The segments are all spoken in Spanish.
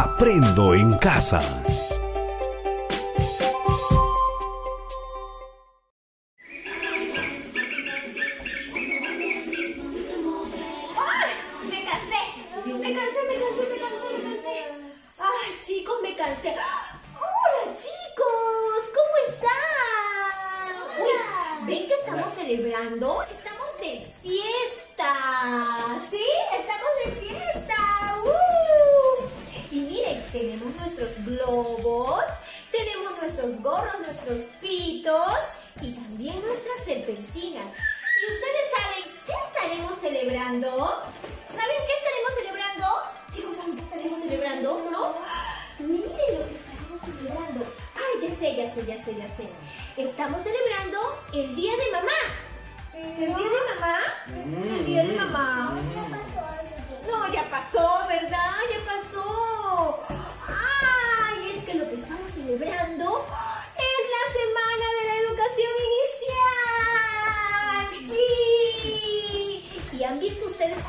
Aprendo en casa. ¡Ay! Me cansé. Me cansé, me cansé, me cansé, me cansé. Ay, chicos, me cansé. Hola, chicos. ¿Cómo están? Uy, ¿ven que estamos celebrando? Estamos de fiesta. ¿Sí? Estamos de fiesta. Tenemos nuestros globos, tenemos nuestros gorros, nuestros pitos y también nuestras serpentinas. ¿Y ustedes saben qué estaremos celebrando? ¿Saben qué estaremos celebrando? Chicos, ¿saben qué estaremos celebrando? ¿No? Miren lo que estaremos celebrando. Ay, ya sé, ya sé, ya sé, ya sé. Estamos celebrando el Día de Mamá. ¿El Día de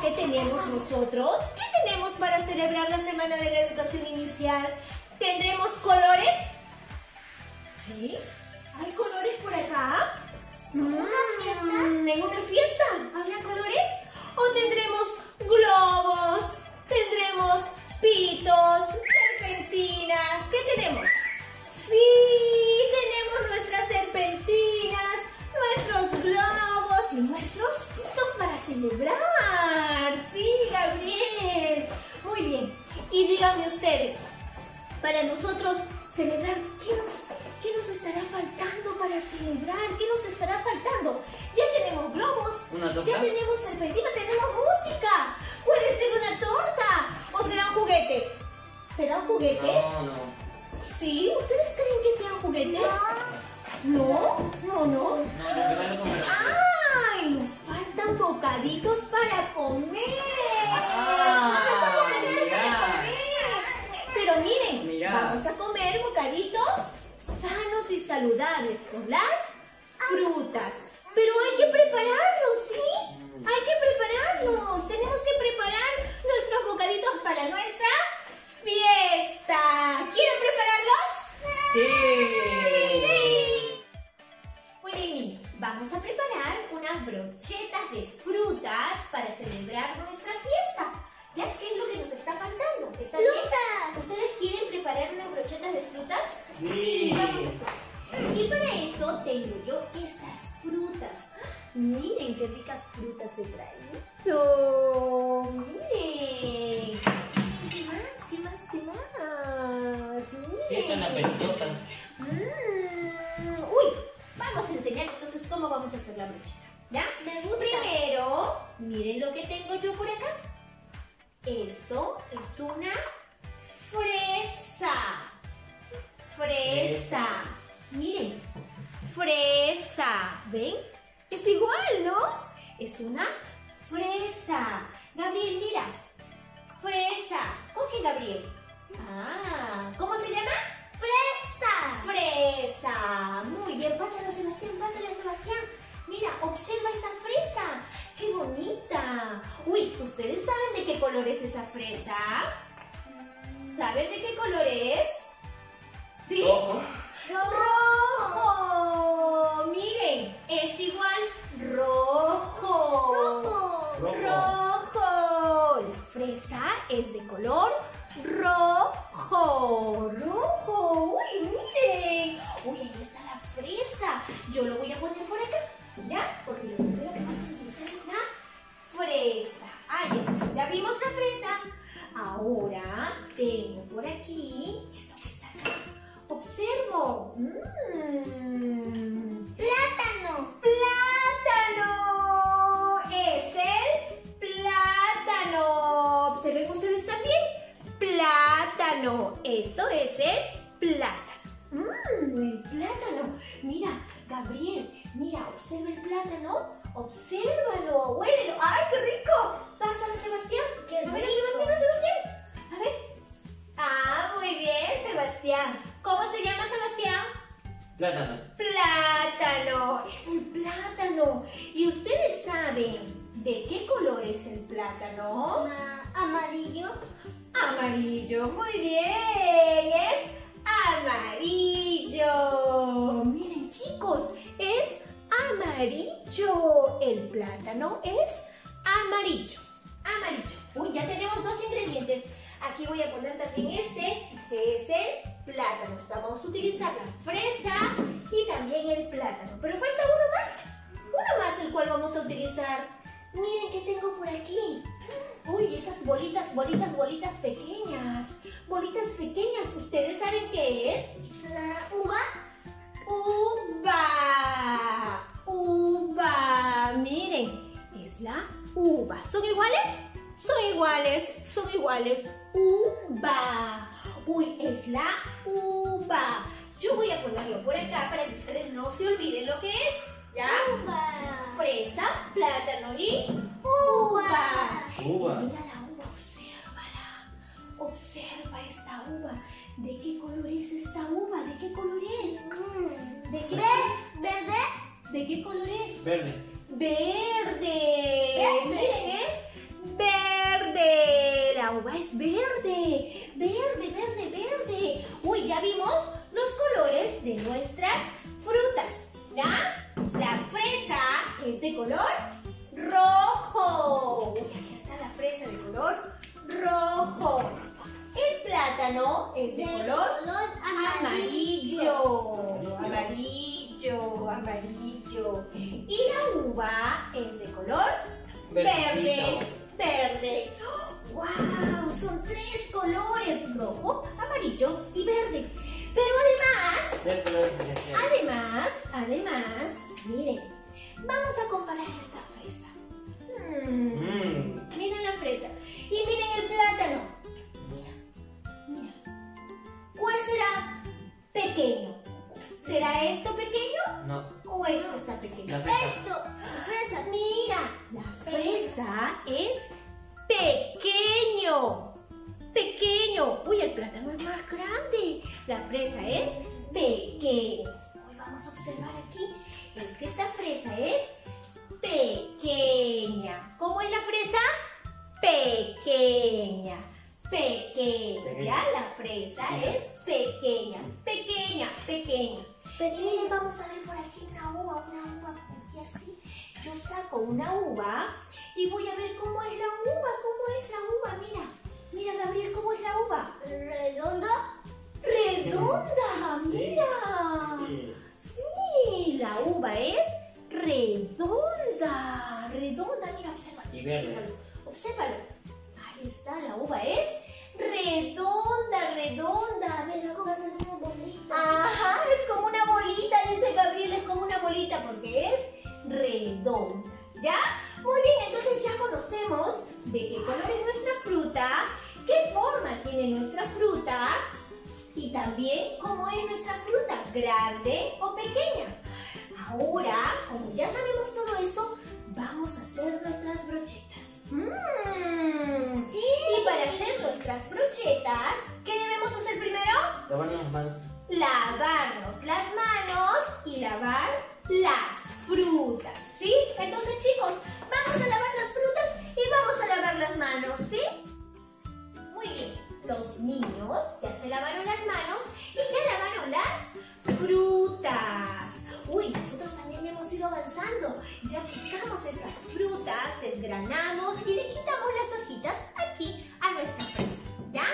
qué tenemos nosotros? ¿Qué tenemos para celebrar la Semana de la Educación Inicial? ¿Tendremos colores? ¿Sí? ¿Hay colores por acá? Mm, ¿En una fiesta? ¿Habrá colores? ¿O tendremos globos? ¿Tendremos pitos? ¿Serpentinas? ¿Qué tenemos? Sí, tenemos nuestras serpentinas, nuestros globos y nuestros celebrar. Sí, Gabriel. Muy bien. Y díganme ustedes, para nosotros celebrar, ¿qué nos, qué nos estará faltando para celebrar? ¿Qué nos estará faltando? Ya tenemos globos, ¿Una torta? ya tenemos serpentina, tenemos música. Puede ser una torta o serán juguetes. ¿Serán juguetes? No, no. Sí, ¿ustedes creen que sean juguetes? No, no, no. No, van a comer. ¡Ay! Nos faltan bocaditos para comer. Ah. Pero miren, vamos a comer bocaditos sanos y saludables con las frutas. Pero hay que prepararlos, ¿sí? Hay que prepararlos. Tenemos que preparar nuestros bocaditos para nuestra fiesta. ¿Quieren prepararlos? Sí. Vamos a preparar unas brochetas de frutas para celebrar nuestra fiesta. ¿Ya qué es lo que nos está faltando? ¿Está bien? ¿Ustedes quieren preparar unas brochetas de frutas? Sí. vamos a hacer. Y para eso tengo yo estas frutas. Miren qué ricas frutas he traído. Lo que tengo yo por acá. Esto es una fresa. Fresa. Miren, fresa. ¿Ven? Es igual, ¿no? Es una fresa. Gabriel, mira. Fresa. Coge, Gabriel. Ah, ¿cómo se llama? ¡Fresa! Fresa. Muy bien, pásale a Sebastián, pásale a Sebastián. Mira, observa esa es esa fresa? ¿Saben de qué color es? ¿Sí? Ojo. Rojo. Miren, es igual rojo. ¡Rojo! Rojo. La fresa es de color rojo. Rojo. Uy, miren. Uy, ahí está la fresa. Yo lo voy a poner por acá. Plátano. Mira, Gabriel, mira, observa el plátano. Obsérvalo, huélelo. ¡Ay, qué rico! Pásale, Sebastián. ¡Qué A ver, rico! Sebastián, Sebastián. A ver. Ah, muy bien, Sebastián. ¿Cómo se llama Sebastián? Plátano. Plátano, es el plátano. ¿Y ustedes saben de qué color es el plátano? Ma- amarillo. Amarillo, muy bien, es amarillo. El plátano es amarillo, amarillo. Uy, ya tenemos dos ingredientes. Aquí voy a poner también este, que es el plátano. Vamos a utilizar la fresa y también el plátano. Pero falta uno más, uno más el cual vamos a utilizar. Miren qué tengo por aquí. Uy, esas bolitas, bolitas, bolitas pequeñas. Iguales. Uva. Uy, es la uva. Yo voy a ponerlo por acá para que ustedes no se olviden lo que es. ¿Ya? Uva. Fresa, plátano y Uva. Uva. Mira la uva, obsérvala. Observa esta uva. ¿De qué color es esta uva? ¿De qué color es? Mm. ¿De qué, Ve- Verde. ¿de qué color es? Verde. Verde. Verde. Miren, es es verde. Verde, verde, verde. Uy, ya vimos los colores de nuestras frutas. ¿Ya? La fresa es de color rojo. Uy, aquí está la fresa de color rojo. El plátano es de, De color color amarillo. Amarillo, amarillo. Y la uva es de color verde. Verde. ¡Wow! Colores, rojo, amarillo y verde. Pero además, además, además, miren, vamos a comparar esta fresa. Uva y voy a ver cómo es la uva, cómo es la uva. Mira, mira Gabriel, cómo es la uva. Redonda, Sí. mira. Sí. Sí, la uva es redonda, redonda. Mira, obsérvalo. Y verde. Obsérvalo, obsérvalo. También cómo es nuestra fruta, grande o pequeña. Ahora, como ya sabemos todo esto, vamos a hacer nuestras brochetas. Mm. Y para hacer nuestras brochetas, ¿qué debemos hacer primero? Lavarnos las manos. lavarnos las manos y lavar las frutas, ¿sí? Entonces, chicos, vamos a lavar los niños ya se lavaron las manos y ya lavaron las frutas. Uy, nosotros también hemos ido avanzando. Ya picamos estas frutas, desgranamos y le quitamos las hojitas aquí a nuestra fresa, ¿ya?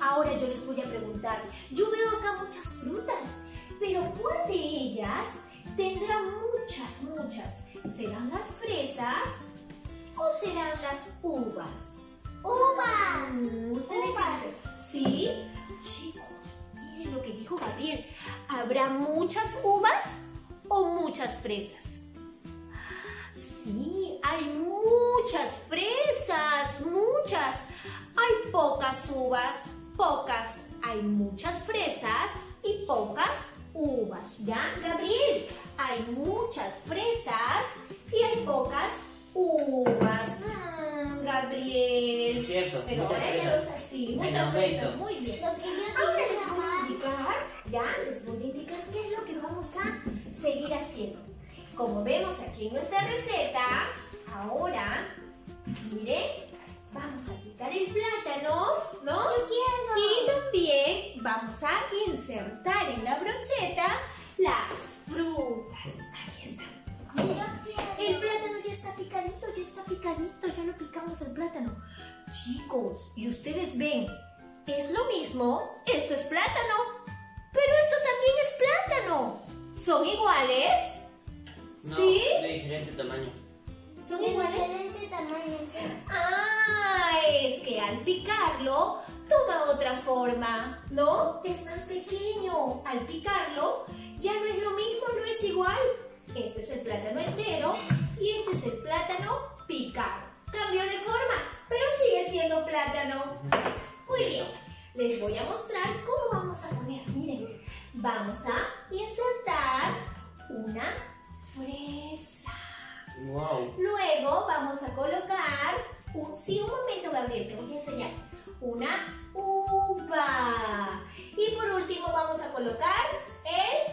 Ahora yo les voy a preguntar, yo veo acá muchas frutas, pero ¿cuál de ellas tendrá muchas, muchas? ¿Serán las fresas o serán las uvas? ¿Sí? Chicos, miren lo que dijo Gabriel. ¿Habrá muchas uvas o muchas fresas? Sí, hay muchas fresas, muchas. Hay pocas uvas, pocas. Hay muchas fresas y pocas uvas. ¿Ya, Gabriel? Hay muchas fresas y hay pocas cierto. Pero ahora empresas. ya es así. Muchas empresas, muy bien. Lo que yo ahora les voy a indicar, ya les voy a indicar qué es lo que vamos a seguir haciendo. Como vemos aquí en nuestra receta, ahora, miren, vamos a picar el plátano, ¿no? Yo quiero. Y también vamos a insertar en la brocheta las frutas. Aquí están. El plátano ya está picadito, ya está picadito, ya lo picamos el plátano. Chicos, y ustedes ven, es lo mismo, esto es plátano, pero esto también es plátano. ¿Son iguales? No, ¿Sí? de diferente tamaño. ¿Son De iguales? diferente tamaño. sí. Ah, es que al picarlo toma otra forma, ¿no? Es más pequeño. Al picarlo ya no es lo mismo, no es igual. Este es el plátano entero y este es el plátano picado. Vamos a insertar una fresa. Wow. Luego vamos a colocar, un, sí, un momento Gabriel, te voy a enseñar, una uva. Y por último vamos a colocar el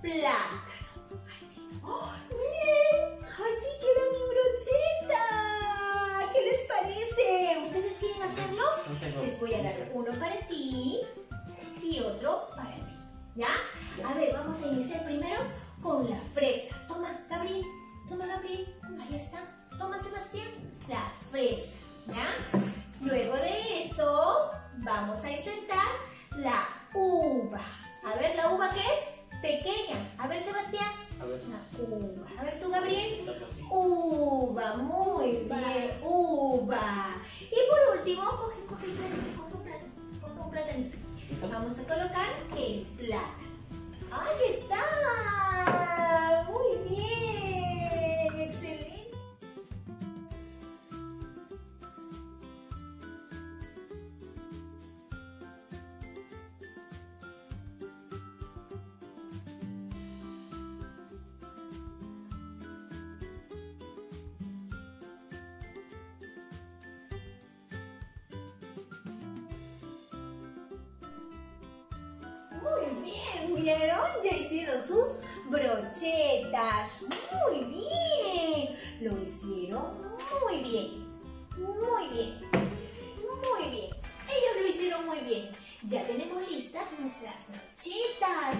plátano. Así. ¡Oh, miren, así queda mi brocheta. ¿Qué les parece? ¿Ustedes quieren hacerlo? No. Les voy a dar uno para ti y otro para ti. ¿Ya? A ver, vamos a iniciar primero con la fresa. Toma, Gabriel. Toma, Gabriel. Ahí está. Toma, Sebastián. La fresa. ¿Ya? Bien, ¿vieron? Ya hicieron sus brochetas. Muy bien. Lo hicieron muy bien. Muy bien. Muy bien. Ellos lo hicieron muy bien. Ya tenemos listas nuestras brochetas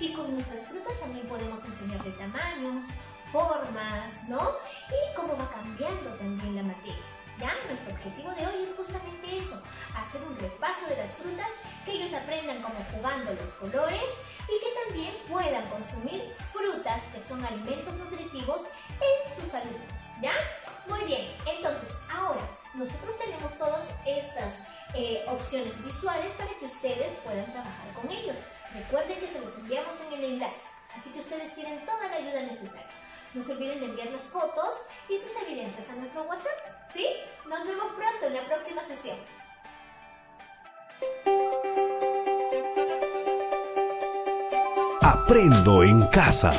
Y con nuestras frutas también podemos enseñar de tamaños, formas, ¿no? Y cómo va cambiando también la materia. ¿Ya? Nuestro objetivo de hoy es justamente eso, hacer un repaso de las frutas, que ellos aprendan como jugando los colores y que también puedan consumir frutas que son alimentos nutritivos en su salud. ¿Ya? Muy bien, entonces ahora nosotros tenemos todas estas eh, opciones visuales para que ustedes puedan trabajar con ellos. Recuerden que se los enviamos en el enlace, así que ustedes tienen toda la ayuda necesaria. No se olviden de enviar las fotos y sus evidencias a nuestro WhatsApp. ¿Sí? Nos vemos pronto en la próxima sesión. Aprendo en casa.